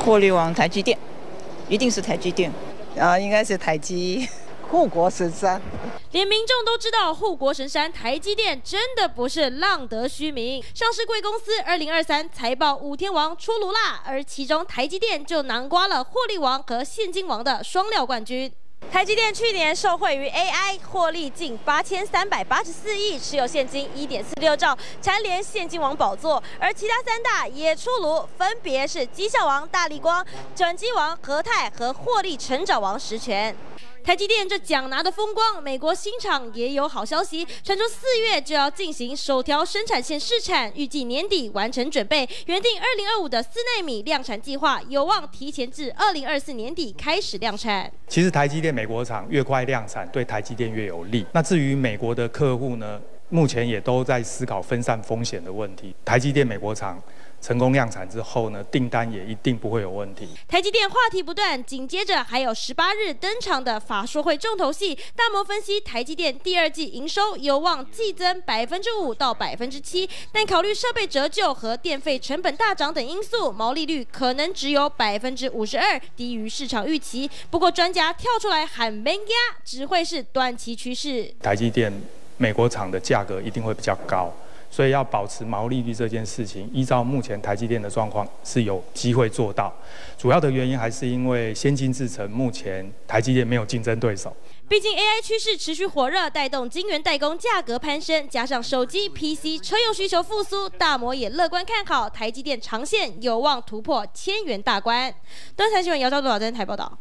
获利王台积电，一定是台积电，啊，应该是台积。护国神山，连民众都知道护国神山台积电真的不是浪得虚名。上市贵公司二零二三财报五天王出炉啦，而其中台积电就囊括了获利王和现金王的双料冠军。台积电去年受惠于 AI 获利近八千三百八十四亿，持有现金一点四六兆，蝉联现金王宝座。而其他三大也出炉，分别是绩效王大力光、转机王和泰和获利成长王实权。台积电这奖拿的风光，美国新厂也有好消息，传出四月就要进行首条生产线试产，预计年底完成准备，原定二零二五的四纳米量产计划有望提前至二零二四年底开始量产。其实台积电美国厂越快量产，对台积电越有利。那至于美国的客户呢，目前也都在思考分散风险的问题。台积电美国厂。成功量产之后呢，订单也一定不会有问题。台积电话题不断，紧接着还有十八日登场的法说会重头戏。大摩分析，台积电第二季营收有望季增百分之五到百分之七，但考虑设备折旧和电费成本大涨等因素，毛利率可能只有百分之五十二，低于市场预期。不过专家跳出来喊 “man 压”，只会是短期趋势。台积电美国厂的价格一定会比较高。所以要保持毛利率这件事情，依照目前台积电的状况是有机会做到。主要的原因还是因为先进制程目前台积电没有竞争对手。毕竟 AI 趋势持续火热，带动晶圆代工价格攀升，加上手机、PC、车用需求复苏，大摩也乐观看好台积电长线有望突破千元大关。端财新闻姚兆东老在台报道。